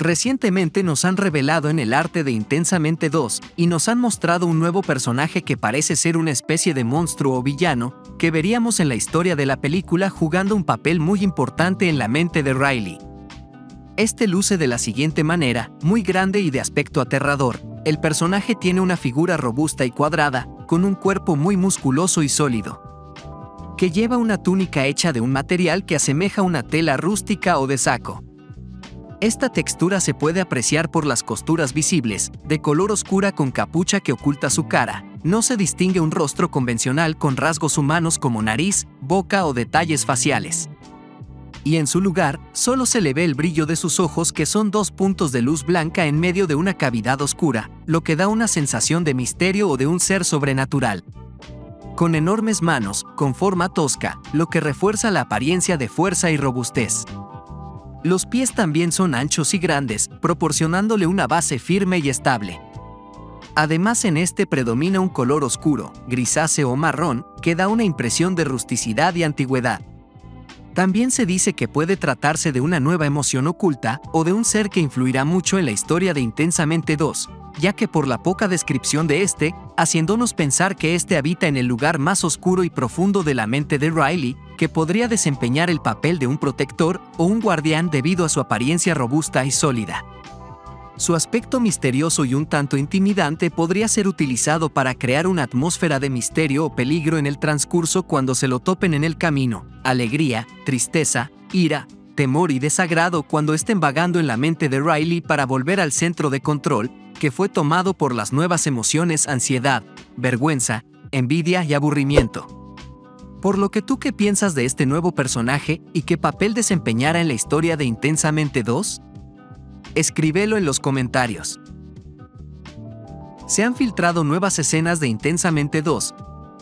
Recientemente nos han revelado en el arte de Intensamente 2 y nos han mostrado un nuevo personaje que parece ser una especie de monstruo o villano que veríamos en la historia de la película jugando un papel muy importante en la mente de Riley. Este luce de la siguiente manera, muy grande y de aspecto aterrador. El personaje tiene una figura robusta y cuadrada, con un cuerpo muy musculoso y sólido, que lleva una túnica hecha de un material que asemeja una tela rústica o de saco. Esta textura se puede apreciar por las costuras visibles, de color oscura con capucha que oculta su cara. No se distingue un rostro convencional con rasgos humanos como nariz, boca o detalles faciales. Y en su lugar, solo se le ve el brillo de sus ojos que son dos puntos de luz blanca en medio de una cavidad oscura, lo que da una sensación de misterio o de un ser sobrenatural. Con enormes manos, con forma tosca, lo que refuerza la apariencia de fuerza y robustez. Los pies también son anchos y grandes, proporcionándole una base firme y estable. Además en este predomina un color oscuro, grisáceo o marrón, que da una impresión de rusticidad y antigüedad. También se dice que puede tratarse de una nueva emoción oculta o de un ser que influirá mucho en la historia de Intensamente 2, ya que por la poca descripción de este, haciéndonos pensar que este habita en el lugar más oscuro y profundo de la mente de Riley, que podría desempeñar el papel de un protector o un guardián debido a su apariencia robusta y sólida. Su aspecto misterioso y un tanto intimidante podría ser utilizado para crear una atmósfera de misterio o peligro en el transcurso cuando se lo topen en el camino, alegría, tristeza, ira, temor y desagrado cuando estén vagando en la mente de Riley para volver al centro de control, que fue tomado por las nuevas emociones ansiedad, vergüenza, envidia y aburrimiento. Por lo que tú qué piensas de este nuevo personaje y qué papel desempeñará en la historia de Intensamente 2? Escríbelo en los comentarios. Se han filtrado nuevas escenas de Intensamente 2.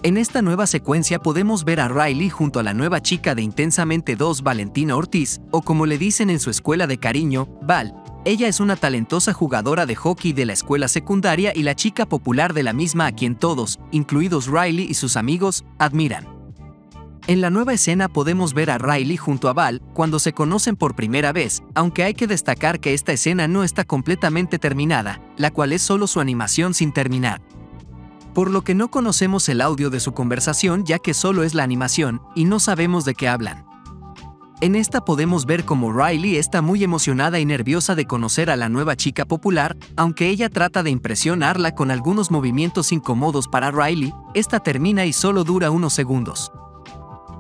En esta nueva secuencia podemos ver a Riley junto a la nueva chica de Intensamente 2, Valentina Ortiz, o como le dicen en su escuela de cariño, Val, ella es una talentosa jugadora de hockey de la escuela secundaria y la chica popular de la misma a quien todos, incluidos Riley y sus amigos, admiran. En la nueva escena podemos ver a Riley junto a Val cuando se conocen por primera vez, aunque hay que destacar que esta escena no está completamente terminada, la cual es solo su animación sin terminar. Por lo que no conocemos el audio de su conversación ya que solo es la animación y no sabemos de qué hablan. En esta podemos ver cómo Riley está muy emocionada y nerviosa de conocer a la nueva chica popular, aunque ella trata de impresionarla con algunos movimientos incómodos para Riley, esta termina y solo dura unos segundos.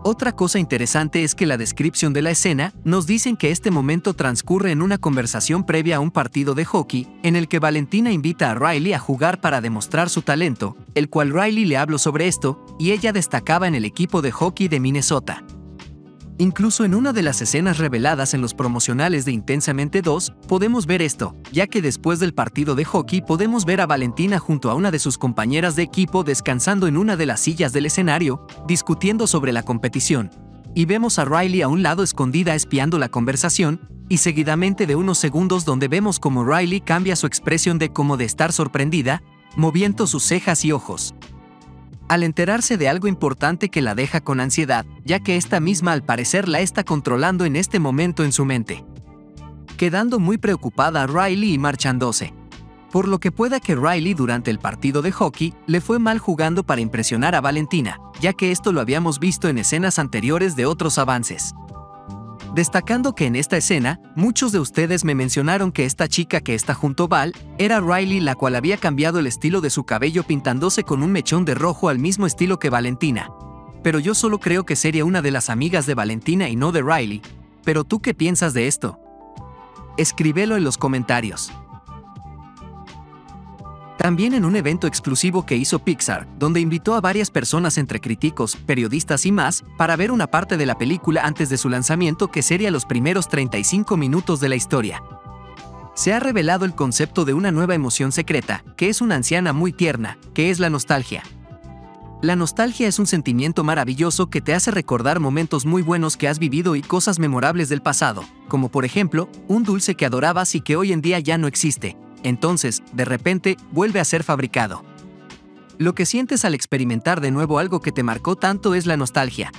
Otra cosa interesante es que la descripción de la escena nos dicen que este momento transcurre en una conversación previa a un partido de hockey, en el que Valentina invita a Riley a jugar para demostrar su talento, el cual Riley le habló sobre esto, y ella destacaba en el equipo de hockey de Minnesota. Incluso en una de las escenas reveladas en los promocionales de Intensamente 2, podemos ver esto, ya que después del partido de hockey podemos ver a Valentina junto a una de sus compañeras de equipo descansando en una de las sillas del escenario, discutiendo sobre la competición. Y vemos a Riley a un lado escondida espiando la conversación, y seguidamente de unos segundos donde vemos como Riley cambia su expresión de como de estar sorprendida, moviendo sus cejas y ojos al enterarse de algo importante que la deja con ansiedad, ya que esta misma al parecer la está controlando en este momento en su mente. Quedando muy preocupada Riley y marchándose. Por lo que pueda que Riley durante el partido de hockey le fue mal jugando para impresionar a Valentina, ya que esto lo habíamos visto en escenas anteriores de otros avances. Destacando que en esta escena, muchos de ustedes me mencionaron que esta chica que está junto a Val era Riley, la cual había cambiado el estilo de su cabello pintándose con un mechón de rojo al mismo estilo que Valentina. Pero yo solo creo que sería una de las amigas de Valentina y no de Riley. Pero tú qué piensas de esto? Escríbelo en los comentarios. También en un evento exclusivo que hizo Pixar, donde invitó a varias personas entre críticos, periodistas y más, para ver una parte de la película antes de su lanzamiento que sería los primeros 35 minutos de la historia. Se ha revelado el concepto de una nueva emoción secreta, que es una anciana muy tierna, que es la nostalgia. La nostalgia es un sentimiento maravilloso que te hace recordar momentos muy buenos que has vivido y cosas memorables del pasado, como por ejemplo, un dulce que adorabas y que hoy en día ya no existe, entonces, de repente, vuelve a ser fabricado. Lo que sientes al experimentar de nuevo algo que te marcó tanto es la nostalgia.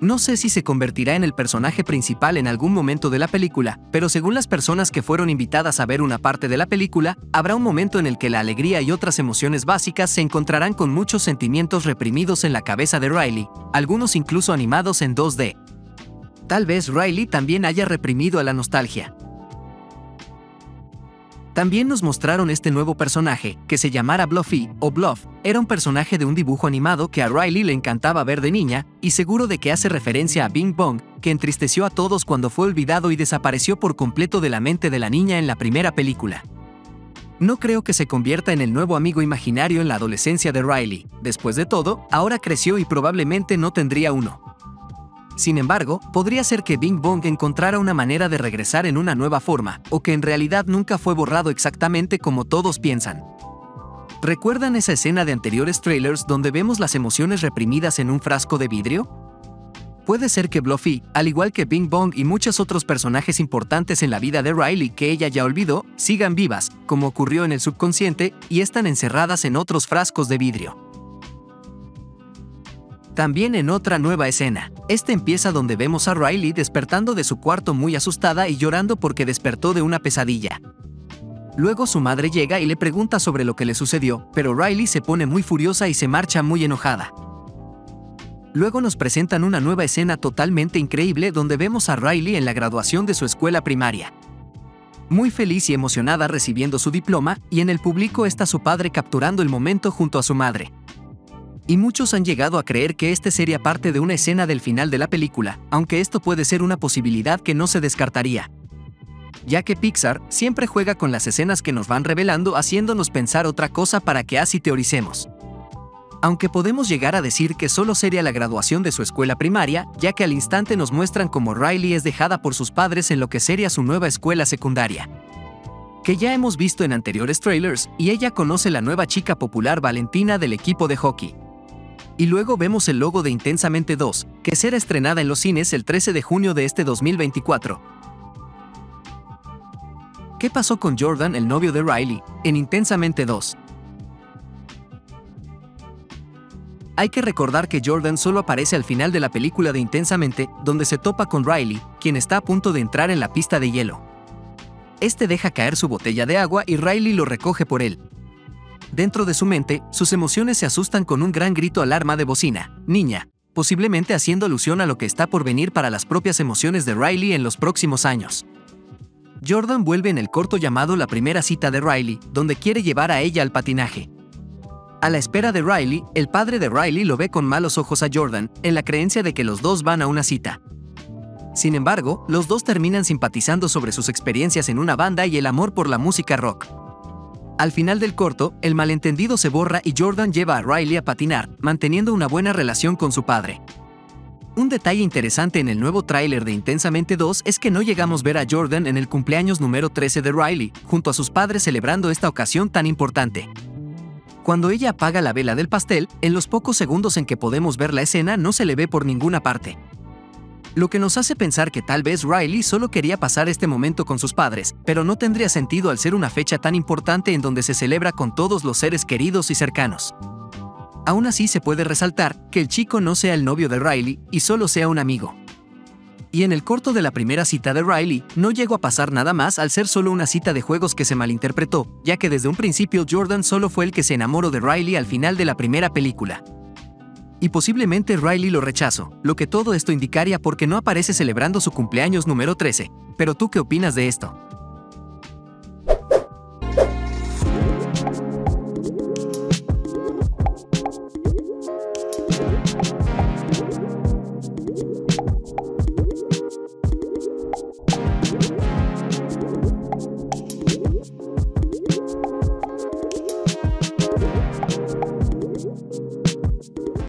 No sé si se convertirá en el personaje principal en algún momento de la película, pero según las personas que fueron invitadas a ver una parte de la película, habrá un momento en el que la alegría y otras emociones básicas se encontrarán con muchos sentimientos reprimidos en la cabeza de Riley, algunos incluso animados en 2D. Tal vez Riley también haya reprimido a la nostalgia. También nos mostraron este nuevo personaje, que se llamara Bluffy o Bluff. Era un personaje de un dibujo animado que a Riley le encantaba ver de niña, y seguro de que hace referencia a Bing Bong, que entristeció a todos cuando fue olvidado y desapareció por completo de la mente de la niña en la primera película. No creo que se convierta en el nuevo amigo imaginario en la adolescencia de Riley. Después de todo, ahora creció y probablemente no tendría uno. Sin embargo, podría ser que Bing Bong encontrara una manera de regresar en una nueva forma, o que en realidad nunca fue borrado exactamente como todos piensan. ¿Recuerdan esa escena de anteriores trailers donde vemos las emociones reprimidas en un frasco de vidrio? Puede ser que Bluffy, al igual que Bing Bong y muchos otros personajes importantes en la vida de Riley que ella ya olvidó, sigan vivas, como ocurrió en el subconsciente, y están encerradas en otros frascos de vidrio. También en otra nueva escena. Este empieza donde vemos a Riley despertando de su cuarto muy asustada y llorando porque despertó de una pesadilla. Luego su madre llega y le pregunta sobre lo que le sucedió, pero Riley se pone muy furiosa y se marcha muy enojada. Luego nos presentan una nueva escena totalmente increíble donde vemos a Riley en la graduación de su escuela primaria. Muy feliz y emocionada recibiendo su diploma, y en el público está su padre capturando el momento junto a su madre y muchos han llegado a creer que este sería parte de una escena del final de la película, aunque esto puede ser una posibilidad que no se descartaría. Ya que Pixar siempre juega con las escenas que nos van revelando haciéndonos pensar otra cosa para que así teoricemos. Aunque podemos llegar a decir que solo sería la graduación de su escuela primaria, ya que al instante nos muestran cómo Riley es dejada por sus padres en lo que sería su nueva escuela secundaria. Que ya hemos visto en anteriores trailers, y ella conoce la nueva chica popular Valentina del equipo de hockey. Y luego vemos el logo de Intensamente 2, que será estrenada en los cines el 13 de junio de este 2024. ¿Qué pasó con Jordan, el novio de Riley, en Intensamente 2? Hay que recordar que Jordan solo aparece al final de la película de Intensamente, donde se topa con Riley, quien está a punto de entrar en la pista de hielo. Este deja caer su botella de agua y Riley lo recoge por él, Dentro de su mente, sus emociones se asustan con un gran grito alarma de bocina, niña, posiblemente haciendo alusión a lo que está por venir para las propias emociones de Riley en los próximos años. Jordan vuelve en el corto llamado La primera cita de Riley, donde quiere llevar a ella al patinaje. A la espera de Riley, el padre de Riley lo ve con malos ojos a Jordan, en la creencia de que los dos van a una cita. Sin embargo, los dos terminan simpatizando sobre sus experiencias en una banda y el amor por la música rock. Al final del corto, el malentendido se borra y Jordan lleva a Riley a patinar, manteniendo una buena relación con su padre. Un detalle interesante en el nuevo tráiler de Intensamente 2 es que no llegamos a ver a Jordan en el cumpleaños número 13 de Riley, junto a sus padres celebrando esta ocasión tan importante. Cuando ella apaga la vela del pastel, en los pocos segundos en que podemos ver la escena no se le ve por ninguna parte lo que nos hace pensar que tal vez Riley solo quería pasar este momento con sus padres, pero no tendría sentido al ser una fecha tan importante en donde se celebra con todos los seres queridos y cercanos. Aún así se puede resaltar que el chico no sea el novio de Riley y solo sea un amigo. Y en el corto de la primera cita de Riley, no llegó a pasar nada más al ser solo una cita de juegos que se malinterpretó, ya que desde un principio Jordan solo fue el que se enamoró de Riley al final de la primera película y posiblemente Riley lo rechazó, lo que todo esto indicaría porque no aparece celebrando su cumpleaños número 13. Pero tú qué opinas de esto?